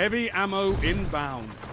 Heavy ammo inbound.